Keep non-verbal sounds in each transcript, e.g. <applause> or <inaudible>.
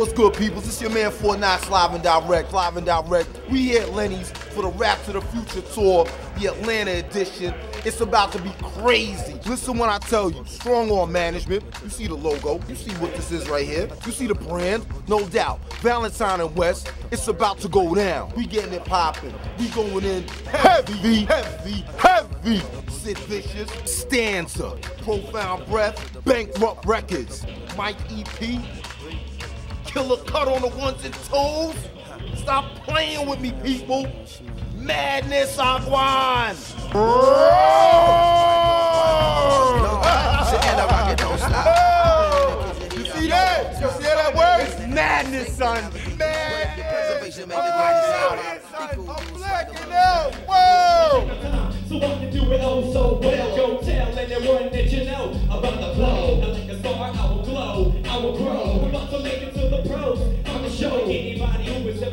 What's good, peoples? It's your man Four Nine Live and Direct, Live and Direct. We here at Lenny's for the Rap to the Future tour, the Atlanta edition. It's about to be crazy. Listen when I tell you, strong arm management. You see the logo. You see what this is right here. You see the brand, no doubt. Valentine and West. It's about to go down. We getting it popping. We going in heavy, heavy, heavy. Sid Vicious, Stanza, Profound Breath, Bankrupt Records, Mike EP, Killer Cut on the ones and twos. Stop playing with me, people. Madness Agwan. You see that? You see how that works? Madness, son. Madness. Oh, I'm blacking out. Whoa. So I can do it oh so well. Go tell anyone that you know about the flow. Now like a star, I will glow, I will grow.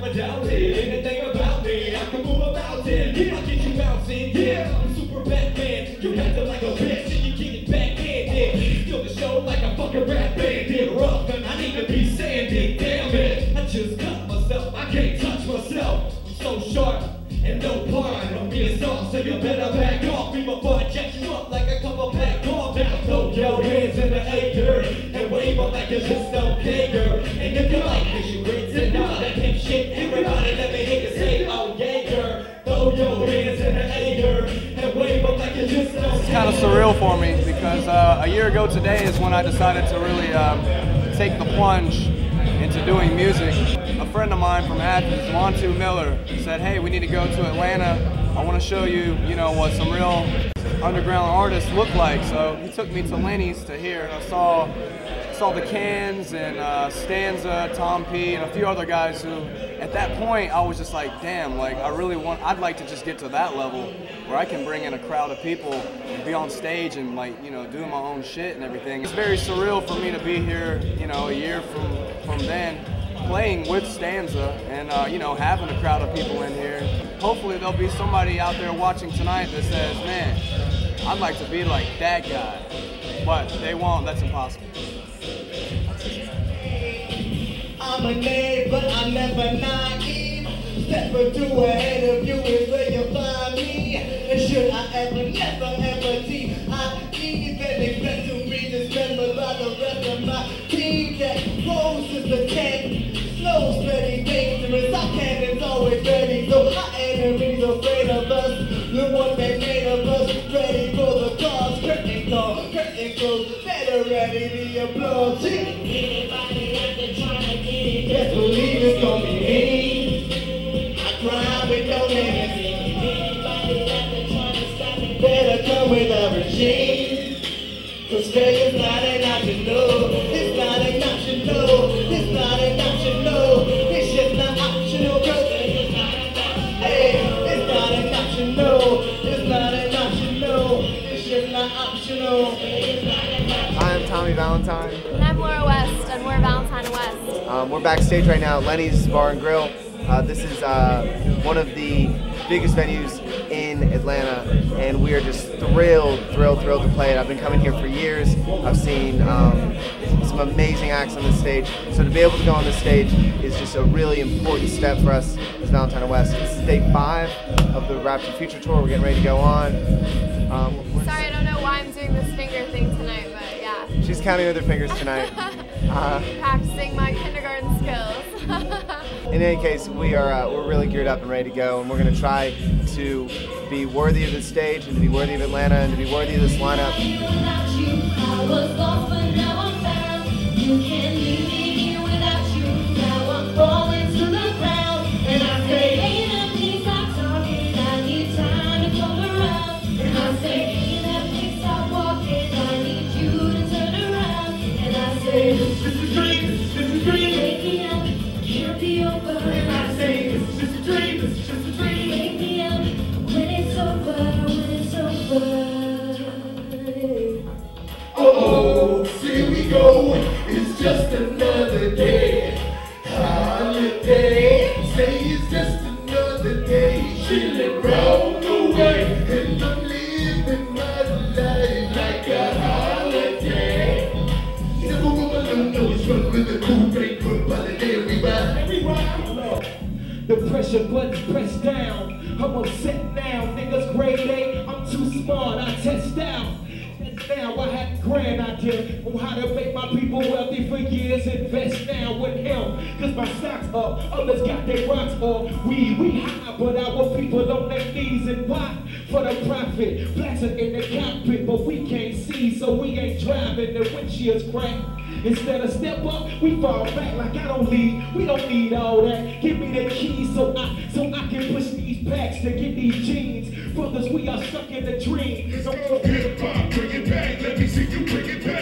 Who has ever doubted anything about me. I can move about it. I get you bouncing. Yeah, I'm super Batman. You acting like a bitch and you get it backhanded. Still the show like a fucking rap bandit. Rough and I need to be sanded. Damn it, I just cut myself. I can't touch myself. I'm so sharp and no part of being soft, so you better back off me before I jack you up like a couple pack off. Now throw your hands in the air and wave up like it's kind of surreal for me because uh, a year ago today is when I decided to really um, take the plunge into doing music. A friend of mine from Athens, Montu Miller, said, "Hey, we need to go to Atlanta. I want to show you, you know, what some real underground artists look like." So he took me to Lenny's to hear, and I saw saw the Cans and uh, Stanza, Tom P, and a few other guys who, at that point, I was just like, damn, like I really want, I'd like to just get to that level where I can bring in a crowd of people and be on stage and like, you know, doing my own shit and everything. It's very surreal for me to be here, you know, a year from from then, playing with Stanza and uh, you know having a crowd of people in here. Hopefully there'll be somebody out there watching tonight that says, man, I'd like to be like that guy. But they won't, that's impossible. I'm a name, but I'm never naive. Step ahead of you is where you find me. And should I ever, never, ever see, I even expect to be dismembered by the rest of my team that closes the tent. Slow, steady, dangerous. Our cannon's always ready, so our enemies afraid of us. The one that made of us ready for the cause. Curtain call, curtain close, better ready the applause. It's gonna be me. I grind with no me, better come with a regime. Cause failure's not an option, no. It's not an option, no. It's not an option, no. Just optional. It's not an option. Hi, I'm Tommy Valentine. And I'm Laura West, and we're Valentine West. Um, we're backstage right now at Lenny's Bar and Grill. Uh, this is uh, one of the biggest venues in Atlanta, we are just thrilled, thrilled, thrilled to play it. I've been coming here for years. I've seen um, some amazing acts on this stage. So to be able to go on this stage is just a really important step for us as Valentine West. It's day five of the Rapture Future tour. We're getting ready to go on. Um, Sorry, I don't know why I'm doing this finger thing tonight, but yeah. she's counting with her fingers tonight. <laughs> Uh, Practicing my kindergarten skills. <laughs> In any case, we are uh, we're really geared up and ready to go, and we're going to try to be worthy of this stage, and to be worthy of Atlanta, and to be worthy of this lineup. It's just another day. Holiday. Say on how to make my people wealthy for years. Invest now with him, cause my stocks up. Others got their rocks up. We, we high, but our people on their knees. And why? For the profit. Blasting in the cockpit, but we can't see, so we ain't driving. The windshield's cracked. Instead of step up, we fall back like I don't lead. We don't need all that. Give me the keys so I so I can push these packs to get these jeans. Brothers, we are stuck in the dream. So Hip hop, bring it back. Let me see you bring it back.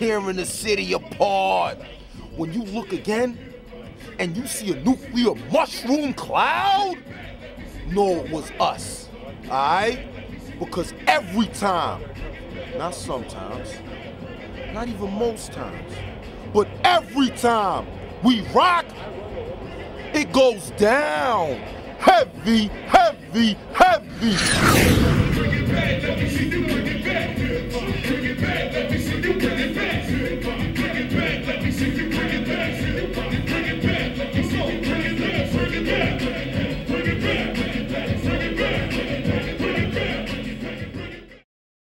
Tearing the city apart. When you look again and you see a nuclear mushroom cloud, know it was us. Alright? Because every time, not sometimes, not even most times, but every time we rock, it goes down. Heavy, heavy, heavy.